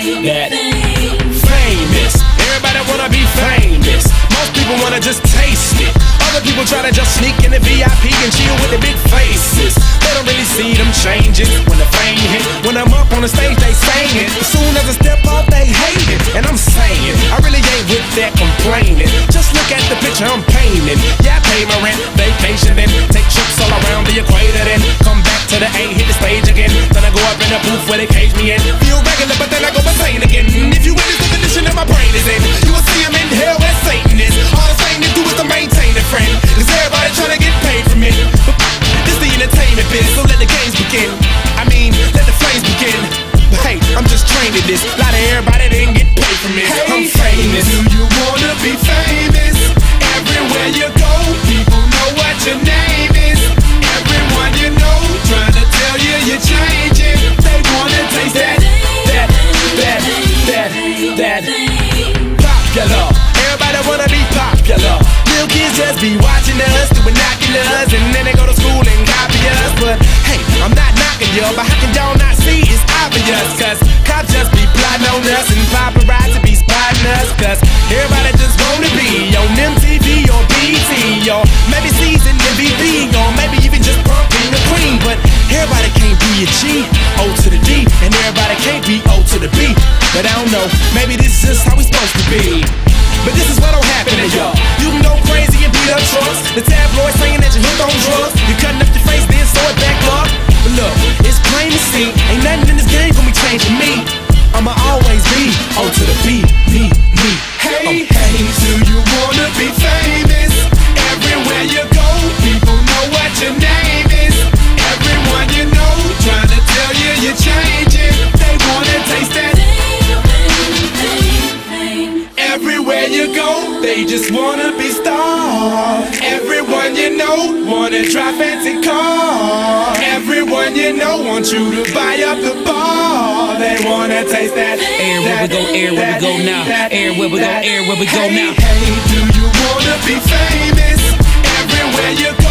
that famous. Everybody wanna be famous. Most people wanna just taste it. Other people try to just sneak in the VIP and chill with the big faces. They don't really see them changes when the fame hit. When I'm up on the stage, they saying. it. As soon as I step off, they hate it. And I'm saying, I really ain't with that complaining. Just look at the picture I'm painting. Yeah, I pay my rent, vacation, then take trips all around the equator, then come back to the A, hit the stage again. Then I go up in the booth where they cage me in. Begin. I mean, let the flames begin. But hey, I'm just trained in this. A lot of everybody didn't get paid from it. I'm famous. Do you wanna be famous? Everywhere you go, people know what your name is. Everyone you know trying to tell you you're changing. They wanna taste that, That, that, that, that. Popular. Everybody wanna be popular. Little kids or maybe even just pumping the queen. But everybody can't be a G, O to the D, and everybody can't be O to the B. But I don't know, maybe this is just how we supposed to be. But this is what don't happen to y'all. You can go crazy Everywhere you go, they just wanna be stars. Everyone you know wanna drive fancy cars. Everyone you know wants you to buy up the bar. They wanna taste that. Air where we go, air where we go now. Air where we go, air where we go now. Hey, do you wanna be famous? Everywhere you go,